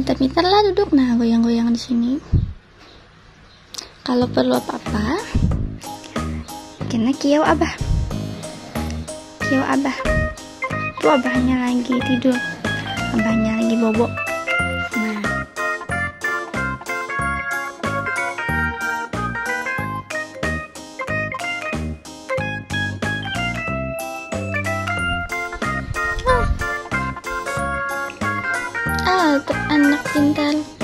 pintar-pintarlah duduk. Nah goyang-goyang di sini. Kalau perlu apa-apa kena kiau abah. Kiau abah. Tuh abahnya lagi tidur. Abahnya lagi bobo untuk anak pintar.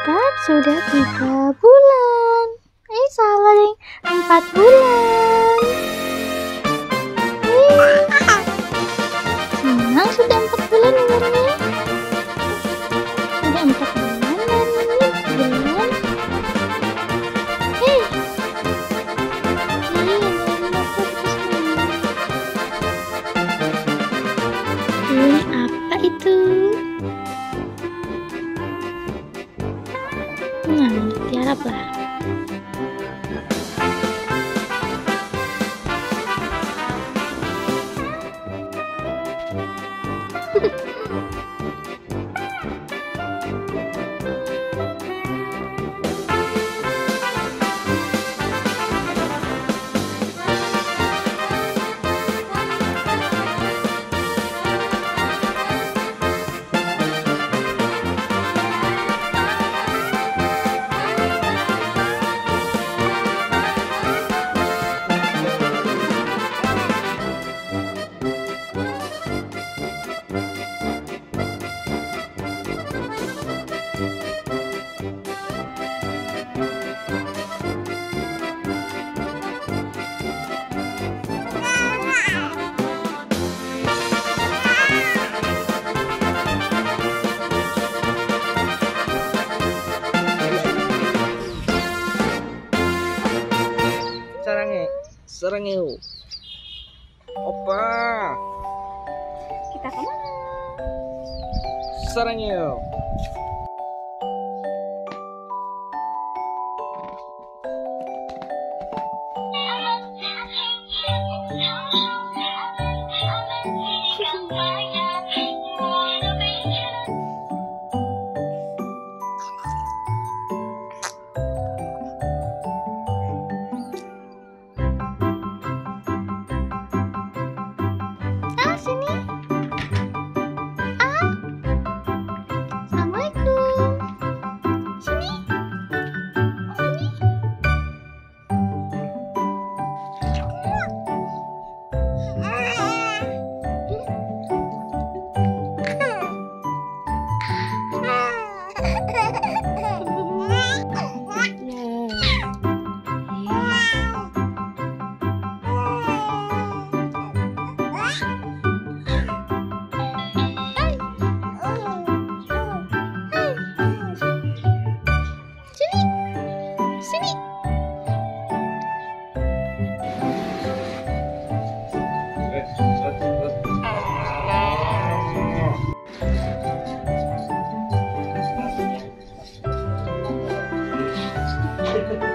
Mantap, sudah tiga bulan. Eh, salah deh. Empat bulan. Eh, senang sudah empat bulan umurnya. Sudah empat bulan dan bulan. Eh, Ini apa itu? Nah, tiarap lah. 사 orang ya opa. Kita ke mana? Sekarang ya good.